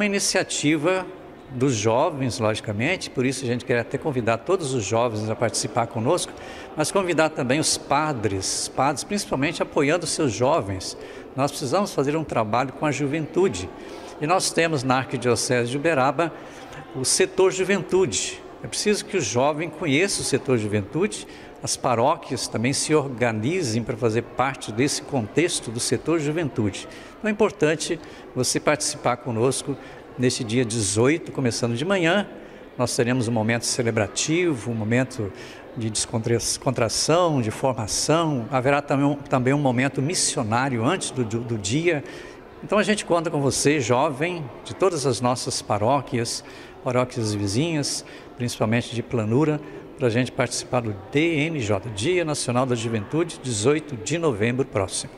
uma iniciativa dos jovens, logicamente, por isso a gente quer até convidar todos os jovens a participar conosco, mas convidar também os padres, padres principalmente apoiando seus jovens. Nós precisamos fazer um trabalho com a juventude. E nós temos na Arquidiocese de Uberaba o setor juventude. É preciso que o jovem conheça o setor juventude, as paróquias também se organizem para fazer parte desse contexto do setor juventude. Então é importante você participar conosco neste dia 18, começando de manhã. Nós teremos um momento celebrativo, um momento de descontração, de formação. Haverá também um, também um momento missionário antes do, do, do dia. Então a gente conta com você, jovem, de todas as nossas paróquias, paróquias vizinhas, principalmente de planura, para a gente participar do DNJ, Dia Nacional da Juventude, 18 de novembro próximo.